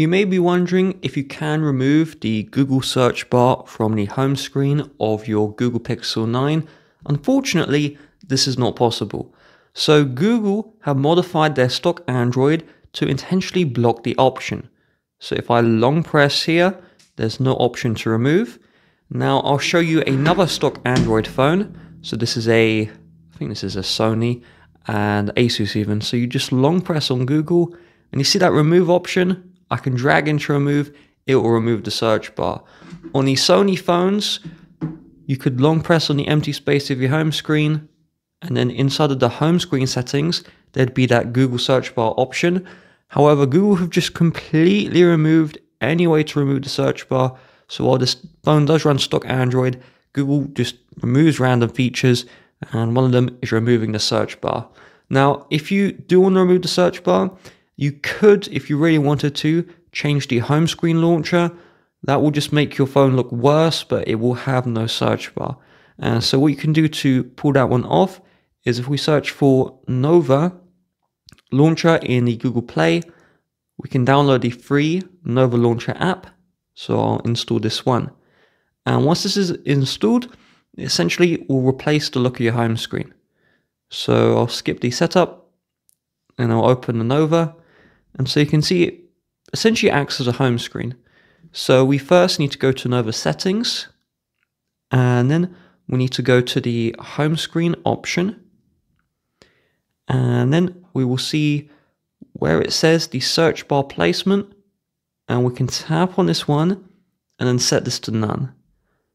You may be wondering if you can remove the Google search bar from the home screen of your Google Pixel 9. Unfortunately, this is not possible. So Google have modified their stock Android to intentionally block the option. So if I long press here, there's no option to remove. Now I'll show you another stock Android phone. So this is a, I think this is a Sony and Asus even. So you just long press on Google and you see that remove option. I can drag into remove, it will remove the search bar. On the Sony phones, you could long press on the empty space of your home screen and then inside of the home screen settings, there'd be that Google search bar option. However, Google have just completely removed any way to remove the search bar. So while this phone does run stock Android, Google just removes random features and one of them is removing the search bar. Now, if you do want to remove the search bar, you could, if you really wanted to, change the home screen launcher. That will just make your phone look worse, but it will have no search bar. And so what you can do to pull that one off is if we search for Nova launcher in the Google Play, we can download the free Nova Launcher app. So I'll install this one. And once this is installed, essentially will replace the look of your home screen. So I'll skip the setup and I'll open the Nova. And so you can see it essentially acts as a home screen. So we first need to go to Nova settings and then we need to go to the home screen option. And then we will see where it says the search bar placement and we can tap on this one and then set this to none.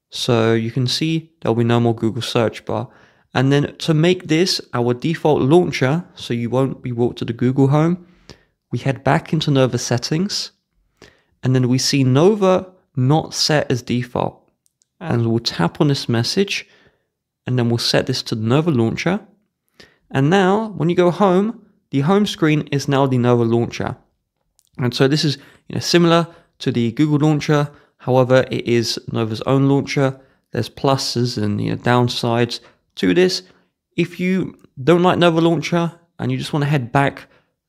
So you can see there'll be no more Google search bar. And then to make this our default launcher, so you won't be brought to the Google home, we head back into Nova settings and then we see Nova not set as default. Ah. And we'll tap on this message and then we'll set this to the Nova launcher. And now when you go home, the home screen is now the Nova launcher. And so this is you know, similar to the Google launcher, However, it is Nova's own launcher. There's pluses and you know, downsides to this. If you don't like Nova Launcher and you just want to head back,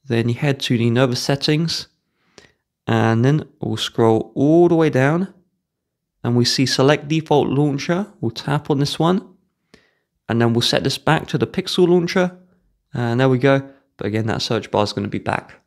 then you head to the Nova settings and then we'll scroll all the way down and we see select default launcher. We'll tap on this one and then we'll set this back to the Pixel launcher and there we go. But again, that search bar is going to be back.